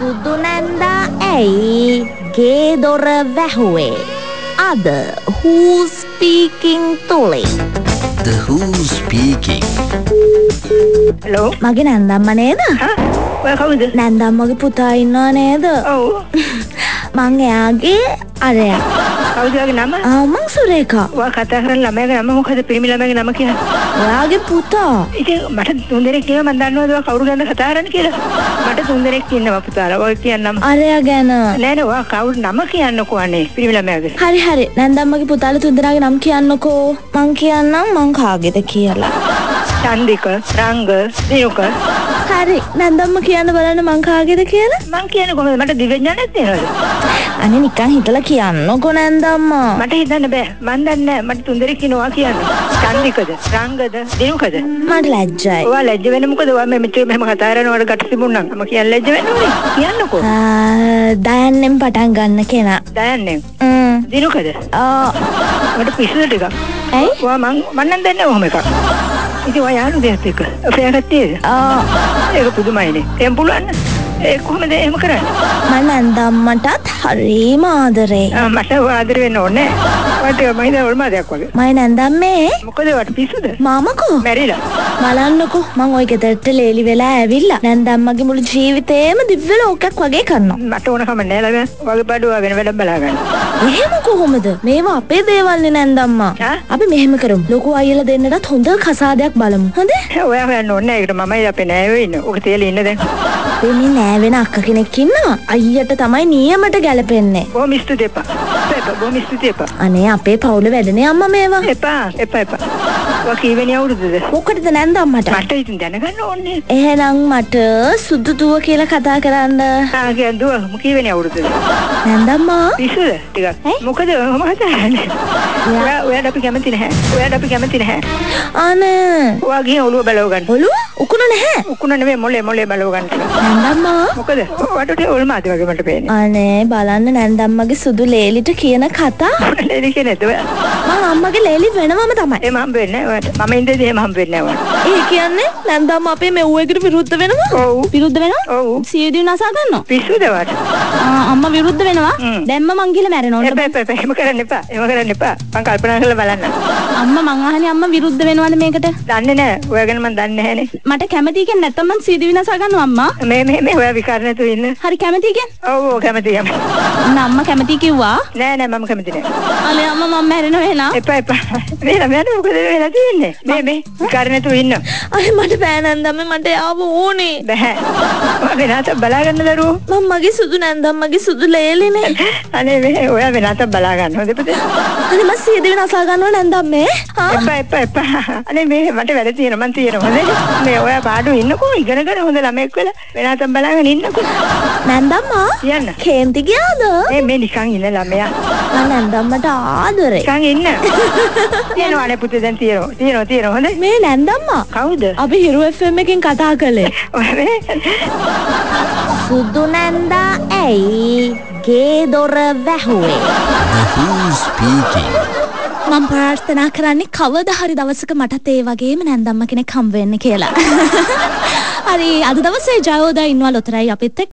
සුදු නැන්දා ඇයි ගේ දොර වැහුවේ. අද හූස්පීකින් Who Speaking. හලෝ මගේ නැන්දම්ම නේද? ඔය කවුද නැන්දම්මගේ පුතා ඉන්නවා නේද? ඔව් මං එයාගේ අරයා. කවුදගේ නම ආමං සුරේකා. ඔයා කතා කරන ළමයාගේ නම මොකද පිරිමි ළමයාගේ නම කියන්නේ ඔයාගේ පුතා. ඉතින් මට තුන් දෙනෙක් කියනවා මම දන්නවද ඔයා කවුරු ගැනද කතා කරන්නේ කියලා මට තුන් දෙනෙක් ඉන්නවා පුතාලා ඔය කියන්නම් අරයා ගැන. නෑ නෑ ඔයා කවුරු නම කියන්නකෝ අනේ පිරිමි ළමයාගේ හරි හරි නැන්දම්මගේ පුතාලා තුන්දෙනාගේ නම් කියන්නකෝ. මං කියන්නම් මං කාගෙද කියලා. චන්දික රංග දිනුක හරි. නැන්දම්ම කියන්න බලන්න මං කාගෙද කියලා. මං කියන්නේ කොහොමද? මට දිවඥානයක් තියෙනවද අනේ නිකන් හිතලා කියන්නකෝ නැන්දම්මා. මට හිතන්න බෑ. මන් දන්නේ නෑ. මට තුන් දෙනෙක් ඉන්නවා කියන්නේ. චන්දිකද? රංගද? දිනුකද? මට ලැජ්ජයි. ඔයා ලැජ්ජ වෙන මොකද? ඔයා මේ මෙච්චර මෙහෙම කතා කරනවට ගැට තිබුණා නම්. මම කියන්නේ ලැජ්ජ වෙන්න කියන්නකෝ. ආ, දයන්නෙන් පටන් ගන්න කෙනා. දයන්නේ ම්, දිනුකද? ආ, මට පිස්සුද ටිකක් ඇයි? ඔයා මං මන් නම් දන්නේ ඔහොම එකක් ඉතින් ඔයා යාළු දෙයක් එක්ක. ෆෙයා ගත්තේද ආ, ඒක පුදුමයිනේ. එහෙම පුළුවන් ඒ කොහොමද? එහෙම කරන්නේ? මම නැන්දම්මටත් හරිම ආදරේ. මට ආදර වෙන්න ඕනේ ඔයාට මම හිතා ඔල්මාදයක් වගේ. මයි නැන්දම්මේ මොකද ඔයාට පිස්සුද? මාමකෝ. මැරිලා. බලන්නකෝ. මං ওই ගෙදරට ලේලි වෙලා ඇවිල්ලා නැන්දම්මගේ මුළු ජීවිතේම දිව්‍ය ලෝකයක් වගේ කරනවා. මට ඕනකම නෑ ළඟ. වගේ බඩුව වෙන වැඩක් බලා ගන්න එහෙම කොහොමද? මේවා අපේ දේවල් නේ නැන්දම්මා. අපි මෙහෙම කරමු. ලොකු අයියලා දෙන්නටත් හොඳ කසාදයක් බලමු. හොඳ? ඔයා හොයන්න ඕනේ ඒකට මමයි අපේ නෑයෝ ඉන්න. ඔක තියලා ඉන්න දැන්. අපේ මේ නෑවෙන අක්ක කෙනෙක් ඉන්නවා. අයියට තමයි නියමට ගැලපෙන්නේ. බොහොම ස්තුතියි එපා එපා බොහොම ස්තුතියි එපා අනේ අපේ පවුල වැඩනේ අම්මා මේවා. එපා. එපා එපා. ඔයා කීවෙනි අවුරුද්දද මොකටද නැන්දම්මට? මට ඉතින් දැනගන්න ඕනේ. එහෙනම් මට සුදු දුව කියලා කතා කරන්න. ආ කියන්නේ දුව. කීවෙනි අවුරුද්දද නැන්දම්මා පිස්සුද ටිකක්. ඈ? මොකද? ඔහොම හදාන්නේ ඔයා ඔයාට අපි කැමති නැහැ. ඔයාට අපි කැමති නැහැ. අනේ ඔයා ගිහින් ඔළුව බලව ගන්න. ඔලුව උකුණ නැහැ. උකුණ නෙමෙයි මොලේ මොලේ බලව ගන්න. නැන්දම්මා? මොකද? ඔයාට ඔල්මාද වගේ මට පේන්නේ. අනේ බලන්න නැන්දම්මගේ සුදු ලේලිට කියන කතා. ලේලි කියන්නේ ඔයා? මං අම්මගේ ලේලි වෙනවම තමයි. එහෙම හම්බ වෙන්නේ ඔයාට. මම ඉඳදී එහෙම හම්බ වෙන්නේ නැහැ ඔයාට. ඒ කියන්නේ නැන්දම්ම අපේ මෙව්වෙකුට විරුද්ධ වෙනවා? ඔව්. විරුද්ධ වෙනවා? ඔව්. සියදිවි නසා ගන්නවා. පිස්සුද ඔයාට? අම්මා විරුද්ධ වෙනවා. දැම්ම මං ගිහලා මැරෙනවා. එපා එපා. එහෙම කරන්න එපා. එහෙම කරන්න එපා මම කල්පනා කරලා බලන්න අම්මා මං අහන්නේ අම්මා විරුද්ධ වෙනවද මේකට? දන්නේ නැහැ ඔයා ගැන මම දන්නේ නැහැනේ මට කැමති කියන්නේ නැත්තම් මං සියදිවි නසා ගන්නවා අම්මා. මේ මේ මේ ඔයා විකාර නැතුව ඉන්න හරි කැමති කියන්නේ? ඔව් ඔව් කැමතියි යන්න. ඔන්න අම්මා කැමති කිව්වා. නෑ නෑ මම කැමති නෑ අනේ අම්මා මම මැරෙනවා එහෙනම්. එපා එපා මේ ළමයාට මොකද වෙලා තියෙන්නේ මේ මේ විකාර නැතුව ඉන්න අනේ මට බෑ නැන්දම්ම මට යාව ඕනේ. බෑ වෙනත බලා ගන්න දරුවෝ මම මගේ සුදු නැන්දම්මගේ සුදු ලේලිනේ. අනේ මේ ඔයා වෙනත බලා ගන්න හොඳ පුතේ අනේ මම සියදිවි නසා ගන්නවා නැන්දම්මේ. එපා එපා එපා. අනේ මේ මට වැඩ තියෙනවා මං තියෙනවා. හොඳේ මේ ඔයා පාඩු ඉන්නකෝ ඉගෙනගෙන හොඳ ළමෙක් වෙලා වෙනත බලාගෙන ඉන්නකෝ. නැන්දම්මා කියන්න. කේන්ති ගියාද? මේ මේ නිකන් ඉන්න ළමයා. මම නැන්දම්මට ආදරේ. නිකන් ඉන්න. තියෙනවා අනේ පුතේ දැන් තියෙනවා. තියෙනවා තියෙනවා. හොඳේ මේ නැන්දම්මා කවුද? අපි හිරු FM එකෙන් කතා කළේ. මේ සුදු නැන්දා ඇයි ගේ දොර වැහුවේ. The Who Speaking. මම ප්‍රාර්ථනා කරන්නේ කවදා හරි දවසක මටත් ඒ වගේම නැන්දම්ම කෙනෙක් හම්බ වෙන්න කියලා. හරි අද දවසේ ජයෝදා ඉන්නවා ලොතරැයි අපිත් එක්ක